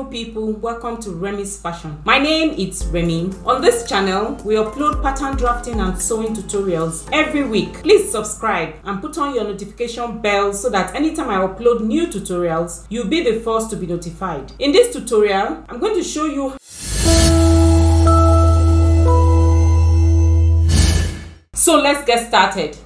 beautiful people, welcome to Remi's Fashion. My name is Remi. On this channel, we upload pattern drafting and sewing tutorials every week. Please subscribe and put on your notification bell so that anytime I upload new tutorials, you'll be the first to be notified. In this tutorial, I'm going to show you So let's get started.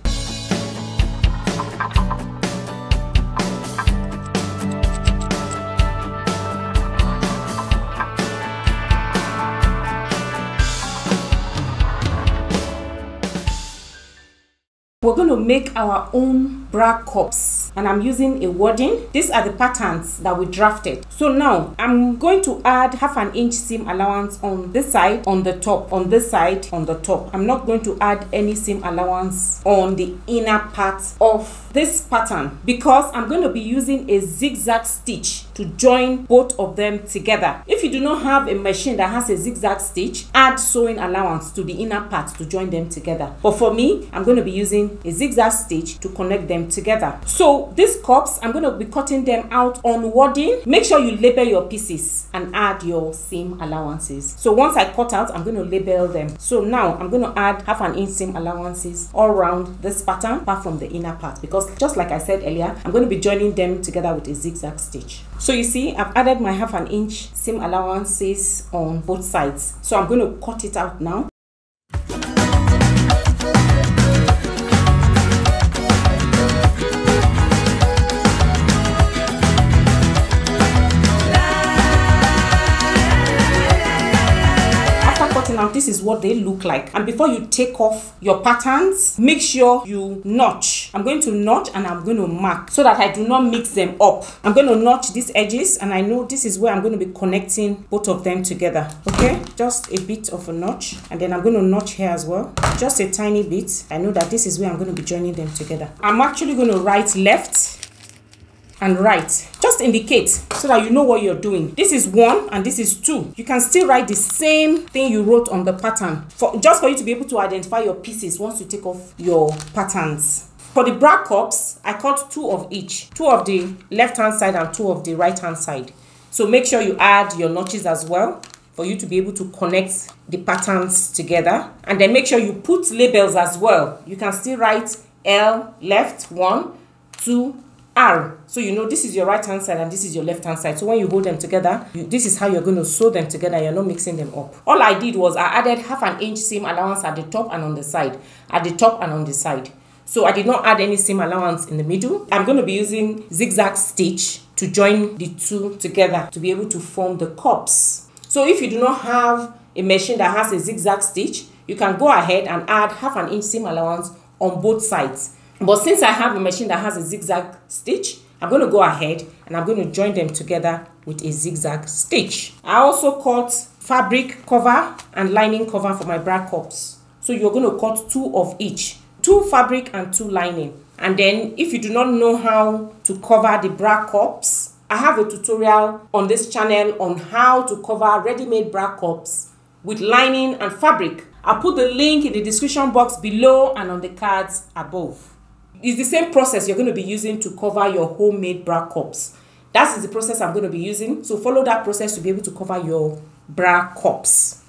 We're going to make our own bra cups and I'm using a wadding. These are the patterns that we drafted. So now I'm going to add half an inch seam allowance on this side, on the top, on this side, on the top. I'm not going to add any seam allowance on the inner part of this pattern because I'm going to be using a zigzag stitch to join both of them together. If you do not have a machine that has a zigzag stitch, add sewing allowance to the inner part to join them together. But for me, I'm going to be using a zigzag stitch to connect them together. So these cups, I'm going to be cutting them out on wadding. Make sure you label your pieces and add your seam allowances. So once I cut out, I'm going to label them. So now I'm going to add half an inch seam allowances all around this pattern apart from the inner part because just like I said earlier, I'm going to be joining them together with a zigzag stitch. So you see, I've added my half an inch seam allowances on both sides. So I'm going to cut it out now. Now this is what they look like. And before you take off your patterns make sure you notch. I'm going to notch and i'm going to mark so that i do not mix them up. I'm going to notch these edges and i know this is where i'm going to be connecting both of them together. Okay? Just a bit of a notch and then i'm going to notch here as well. Just a tiny bit. I know that this is where i'm going to be joining them together. I'm actually going to write left and right just indicate so that you know what you're doing. This is one and this is two. You can still write the same thing you wrote on the pattern for just for you to be able to identify your pieces once you take off your patterns. For the bra cups i cut two of each two of the left hand side and two of the right hand side. So make sure you add your notches as well for you to be able to connect the patterns together. And then make sure you put labels as well. You can still write l left one two R. So you know this is your right hand side and this is your left hand side. So when you hold them together, you, this is how you're going to sew them together. You're not mixing them up. All I did was I added half an inch seam allowance at the top and on the side. At the top and on the side. So I did not add any seam allowance in the middle. I'm going to be using zigzag stitch to join the two together to be able to form the cups. So if you do not have a machine that has a zigzag stitch, you can go ahead and add half an inch seam allowance on both sides. But since I have a machine that has a zigzag stitch, I'm going to go ahead and I'm going to join them together with a zigzag stitch. I also cut fabric cover and lining cover for my bra cups. So you're going to cut two of each, two fabric and two lining. And then if you do not know how to cover the bra cups, I have a tutorial on this channel on how to cover ready-made bra cups with lining and fabric. I'll put the link in the description box below and on the cards above. It's the same process you're going to be using to cover your homemade bra cups. That is the process I'm going to be using. So follow that process to be able to cover your bra cups.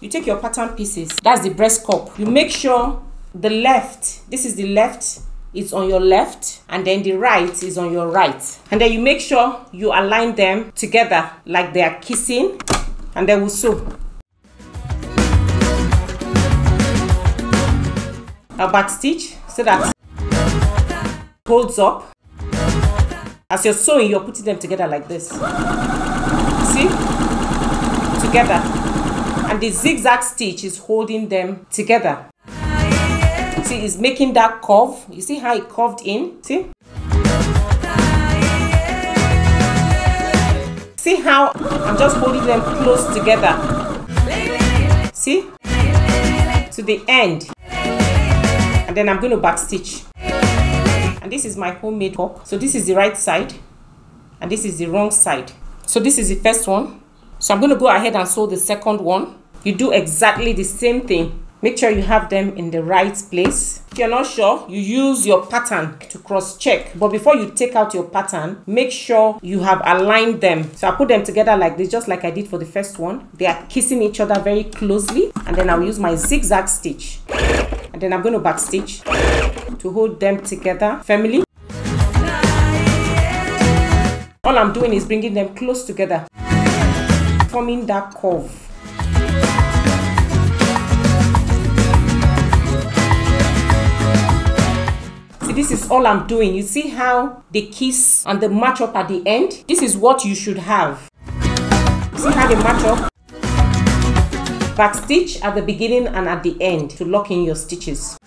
You take your pattern pieces. That's the breast cup. You make sure the left, this is the left, it's on your left and then the right is on your right. And then you make sure you align them together like they are kissing and then we'll sew. A back stitch so that holds up. As you're sewing you're putting them together like this. See? Together. And the zigzag stitch is holding them together. See it's making that curve. You see how it curved in? See? See how i'm just holding them close together? See? To the end then I'm going to backstitch. And this is my homemade cup so this is the right side and this is the wrong side. So this is the first one. So I'm going to go ahead and sew the second one. You do exactly the same thing. Make sure you have them in the right place. If you're not sure you use your pattern to cross check but before you take out your pattern make sure you have aligned them. So i put them together like this just like i did for the first one. They are kissing each other very closely. And then i'll use my zigzag stitch and then i'm going to back stitch to hold them together firmly all i'm doing is bringing them close together forming that curve See, this is all I'm doing. You see how they kiss and they match up at the end? This is what you should have. See how they match up? Back stitch at the beginning and at the end to lock in your stitches.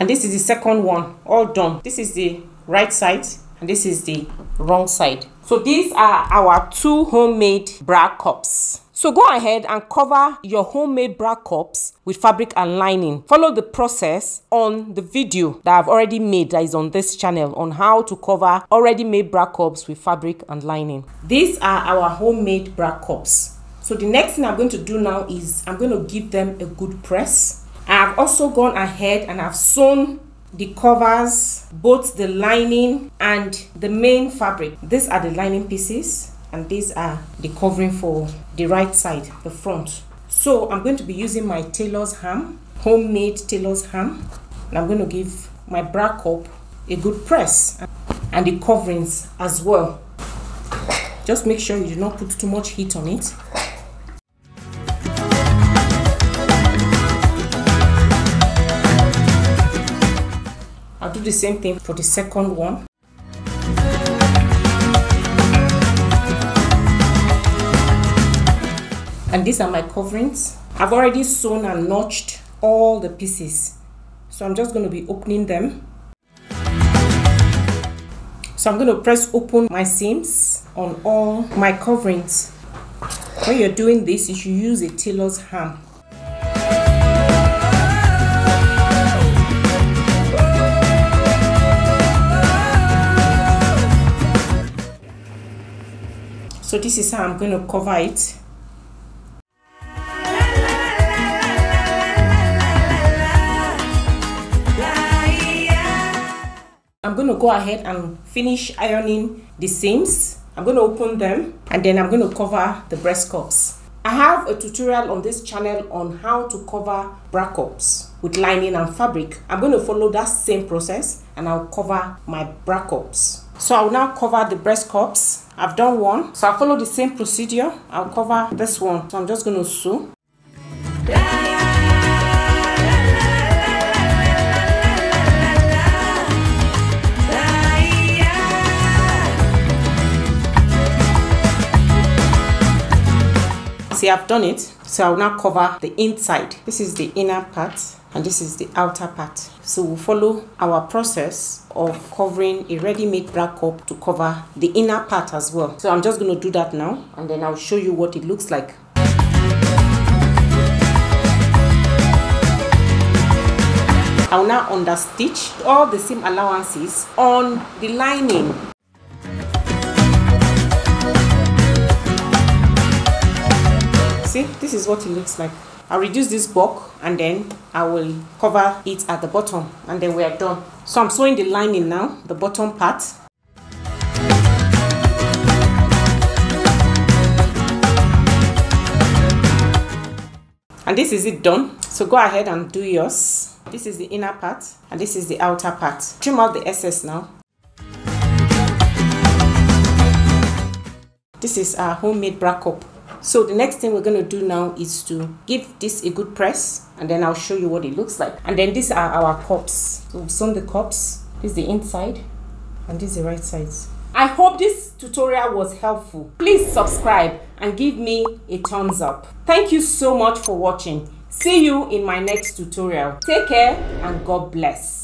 And this is the second one, all done. This is the right side and this is the wrong side. So these are our two homemade bra cups. So go ahead and cover your homemade bra cups with fabric and lining. Follow the process on the video that I've already made that is on this channel on how to cover already made bra cups with fabric and lining. These are our homemade bra cups. So the next thing I'm going to do now is I'm going to give them a good press. I've also gone ahead and I've sewn the covers, both the lining and the main fabric. These are the lining pieces and these are the covering for the right side the front so i'm going to be using my tailor's ham homemade tailor's ham and i'm going to give my bra cup a good press and the coverings as well just make sure you do not put too much heat on it do the same thing for the second one. And these are my coverings. I've already sewn and notched all the pieces. So I'm just going to be opening them. So I'm going to press open my seams on all my coverings. When you're doing this you should use a tailor's ham so this is how I'm going to cover it I'm going to go ahead and finish ironing the seams. I'm going to open them and then I'm going to cover the breast cups. I have a tutorial on this channel on how to cover bra cups with lining and fabric. I'm going to follow that same process and I'll cover my bra cups. So I'll now cover the breast cups. I've done one. So I'll follow the same procedure. I'll cover this one. So I'm just going to sew. see I've done it so I'll now cover the inside this is the inner part and this is the outer part so we'll follow our process of covering a ready-made bra cup to cover the inner part as well. So I'm just going to do that now and then I'll show you what it looks like. I will now understitch all the seam allowances on the lining. See this is what it looks like I'll reduce this bulk and then I will cover it at the bottom and then we are done. So I'm sewing the lining now the bottom part. And this is it done. So go ahead and do yours. This is the inner part and this is the outer part. Trim out the excess now. This is our homemade bra cup so the next thing we're going to do now is to give this a good press and then I'll show you what it looks like. And then these are our cups. So we've sewn the cups. This is the inside and this is the right side. I hope this tutorial was helpful. Please subscribe and give me a thumbs up. Thank you so much for watching. See you in my next tutorial. Take care and God bless.